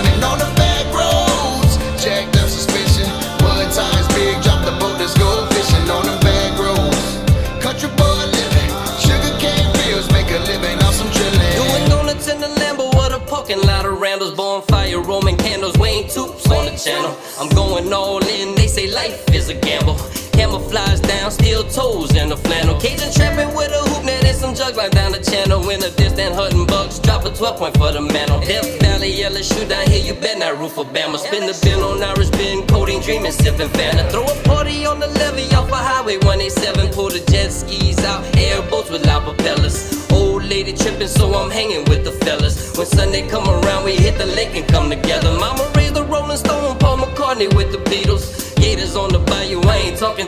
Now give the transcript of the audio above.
running on the back. Jacked up suspicion, mud tires big, drop the boat, let's go fishing on the back roads. Country boy living, sugar cane fields, make a living off some drilling. Doing donuts in the Lambo with a parking lot of Randall's bonfire, Roman candles, Wayne tubes on the channel. I'm going all in, they say life is a gamble. Camouflage down, steel toes and a flannel. Case jug line down the channel. In the distant hunting bugs, drop a 12 point for the mantle. Death Valley, yellow shoot down here, you bet not roof of Bama. Spin the bill on Irish bin, codeine, dreaming, sipping Fanta. Throw a party on the levee off a highway 187. Pull the jet skis out, airboats with loud propellers. Old lady tripping, so I'm hanging with the fellas. When Sunday come around, we hit the lake and come together. Mama raised the Rolling Stone, Paul McCartney with the Beatles. Gators on the bayou, I ain't talking.